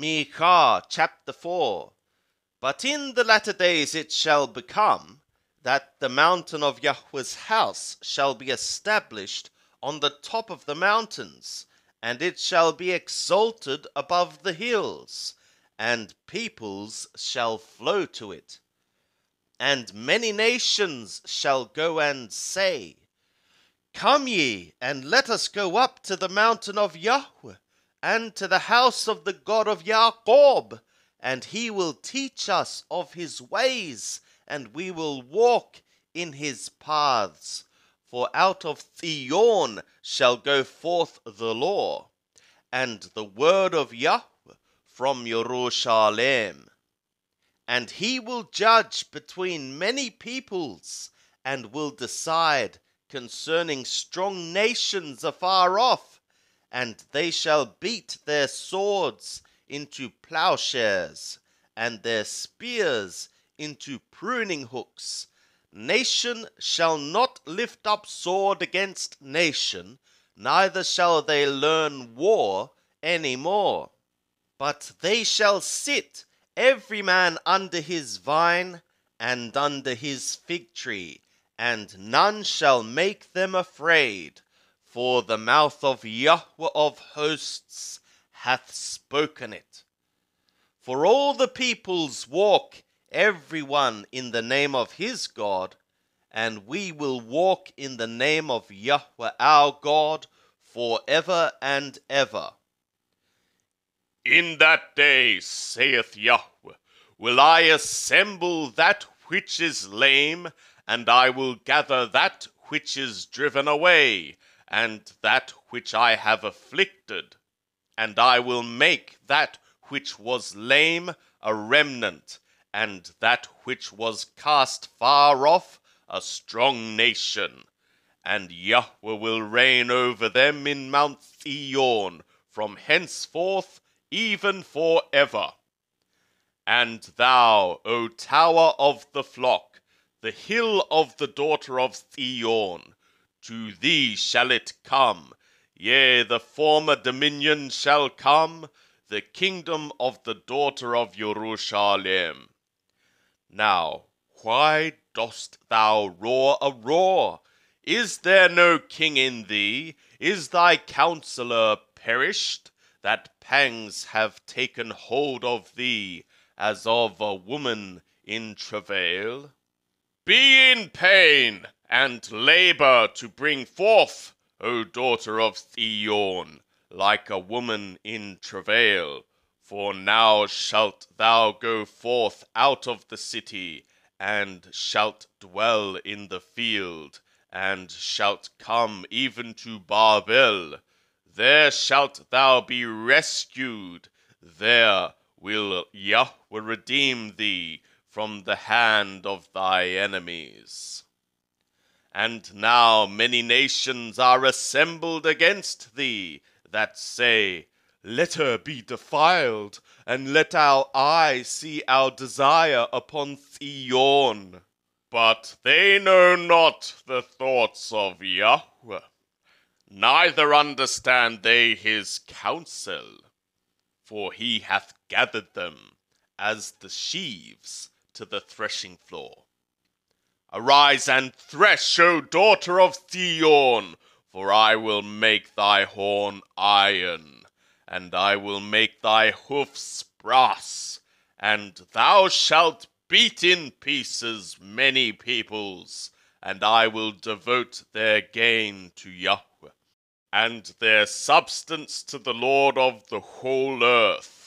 Micah chapter 4 But in the latter days it shall become that the mountain of Yahweh's house shall be established on the top of the mountains, and it shall be exalted above the hills, and peoples shall flow to it. And many nations shall go and say, Come ye, and let us go up to the mountain of Yahweh, and to the house of the God of Jacob, and he will teach us of his ways, and we will walk in his paths. For out of Zion shall go forth the law, and the word of Yahweh from Jerusalem. And he will judge between many peoples, and will decide concerning strong nations afar off, and they shall beat their swords into plowshares, and their spears into pruning hooks. Nation shall not lift up sword against nation, neither shall they learn war any more. But they shall sit, every man under his vine, and under his fig tree, and none shall make them afraid, for the mouth of Yahweh of hosts hath spoken it. For all the peoples walk every one in the name of his God, and we will walk in the name of Yahweh our God for ever and ever. In that day, saith Yahweh, will I assemble that which is lame and I will gather that which is driven away, and that which I have afflicted, and I will make that which was lame a remnant, and that which was cast far off a strong nation. And Yahweh will reign over them in Mount Zion from henceforth even for ever. And thou, O tower of the flock, the hill of the daughter of Zion. To thee shall it come, yea, the former dominion shall come, the kingdom of the daughter of Jerusalem. Now, why dost thou roar a roar? Is there no king in thee? Is thy counselor perished? That pangs have taken hold of thee, as of a woman in travail? Be in pain and labor to bring forth, O daughter of Zion, like a woman in travail. For now shalt thou go forth out of the city, and shalt dwell in the field, and shalt come even to Babel. There shalt thou be rescued. There will Yahweh redeem thee from the hand of thy enemies. And now many nations are assembled against thee, that say, Let her be defiled, and let our eye see our desire upon Zion. But they know not the thoughts of Yahweh, neither understand they his counsel. For he hath gathered them as the sheaves to the threshing floor. Arise and thresh, O daughter of Zion, for I will make thy horn iron, and I will make thy hoofs brass, and thou shalt beat in pieces many peoples, and I will devote their gain to Yahweh, and their substance to the Lord of the whole earth